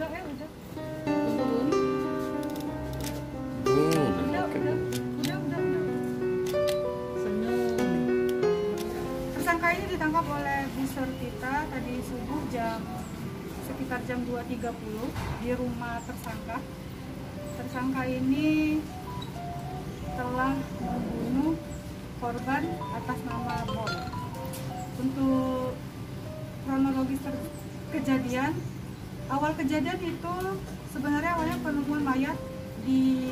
Ya, hmm, tersangka ini ditangkap oleh kita tadi subuh jam sekitar jam 2.30 di rumah tersangka. Tersangka ini telah membunuh korban atas nama Bob. Untuk kronologis kejadian awal kejadian itu sebenarnya awalnya penemuan mayat di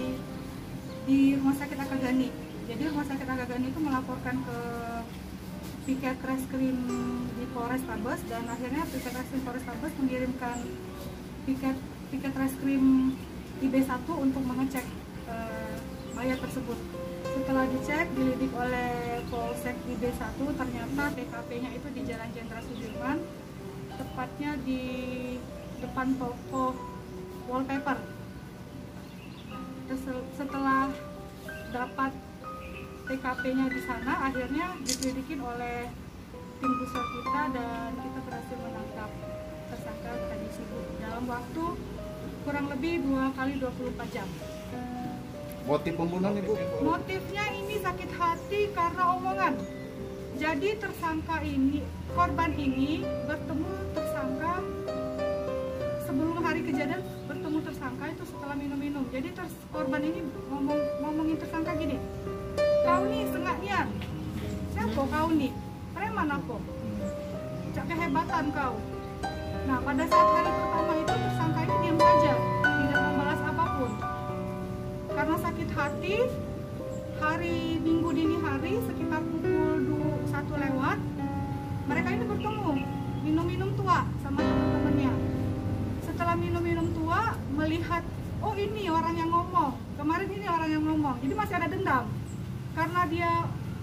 di Rumah Sakit Akagani. Jadi Rumah Sakit Akagani itu melaporkan ke piket reskrim di Polres Tabes dan akhirnya piket reskrim Polres Tabes mengirimkan piket piket reskrim IB1 untuk mengecek eh, mayat tersebut. Setelah dicek, dilidik oleh Polsek IB1, ternyata TKP-nya itu di Jalan Jenderal Sudirman, tepatnya di depan toko wallpaper. Terus setelah dapat TKP-nya di sana, akhirnya diselidikin oleh tim pusat kita dan kita berhasil menangkap tersangka tadi subuh dalam waktu kurang lebih dua kali 24 jam. Motif pembunuhan ibu? Motifnya ini sakit hati karena omongan. Jadi tersangka ini, korban ini bertemu tersangka sebelum hari kejadian bertemu tersangka itu setelah minum-minum. Jadi ters- korban ini ngomong ngomongin tersangka gini, kau nih sengatnya, siapa kau nih? Preman aku, cak kehebatan kau. Nah pada saat hari pertama itu tersangka ini diam saja, tidak membalas apa pun karena sakit hati hari minggu dini hari sekitar pukul 1 lewat mereka ini bertemu minum-minum tua melihat oh ini orang yang ngomong. Kemarin ini orang yang ngomong. Jadi masih ada dendam. Karena dia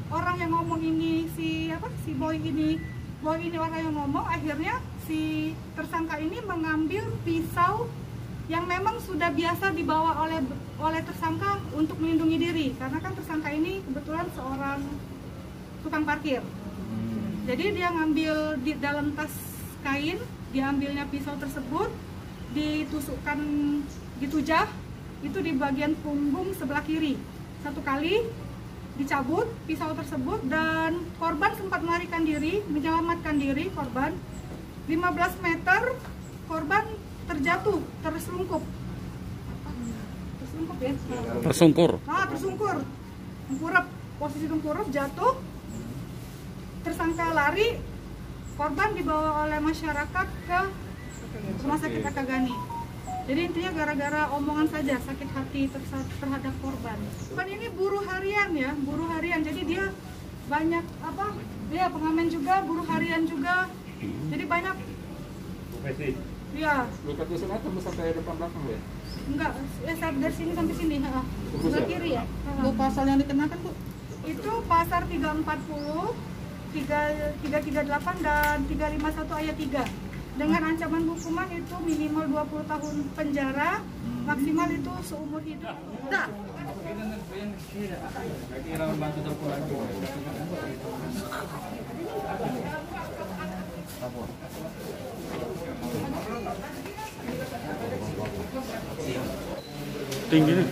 orang yang ngomong ini si apa si boy ini boy ini orang yang ngomong akhirnya si tersangka ini mengambil pisau yang memang sudah biasa dibawa oleh oleh tersangka untuk melindungi diri. Karena kan tersangka ini kebetulan seorang tukang parkir. Jadi dia ngambil di dalam tas kain diambilnya pisau tersebut ditusukkan ditujah itu di bagian punggung sebelah kiri. Satu kali dicabut pisau tersebut dan korban sempat melarikan diri menyelamatkan diri korban. 15 meter korban terjatuh terselungkup. Terselungkup ya? Tersungkur. nah tersungkur. Tengkurap posisi tengkurap jatuh. Tersangka lari. Korban dibawa oleh masyarakat ke rumah sakit Akagani jadi intinya gara-gara omongan saja sakit hati terhadap korban. Kan ini buruh harian ya buruh harian. Jadi dia banyak apa dia pengamen juga buruh harian juga. Jadi banyak ya Luka tusuk atau sampai depan belakang ya? enggak ya saat dari sini sampai sini sebelah kiri ya. Bu pasal yang dikenakan Bu? itu pasar 340 3, 338 dan 351 ayat 3 dengan ancaman hukuman itu minimal 20 tahun penjara maksimal itu seumur hidup nah, Tinggi nih.